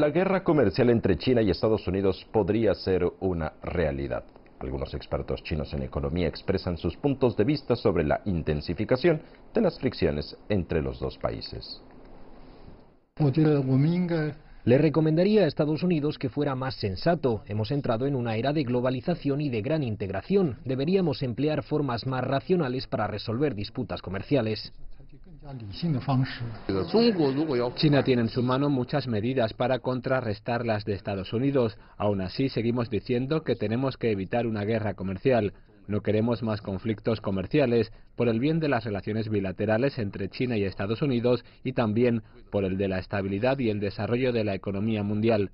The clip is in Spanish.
La guerra comercial entre China y Estados Unidos podría ser una realidad. Algunos expertos chinos en economía expresan sus puntos de vista sobre la intensificación de las fricciones entre los dos países. Le recomendaría a Estados Unidos que fuera más sensato. Hemos entrado en una era de globalización y de gran integración. Deberíamos emplear formas más racionales para resolver disputas comerciales. China tiene en su mano muchas medidas para contrarrestar las de Estados Unidos. Aún así, seguimos diciendo que tenemos que evitar una guerra comercial. No queremos más conflictos comerciales por el bien de las relaciones bilaterales entre China y Estados Unidos y también por el de la estabilidad y el desarrollo de la economía mundial.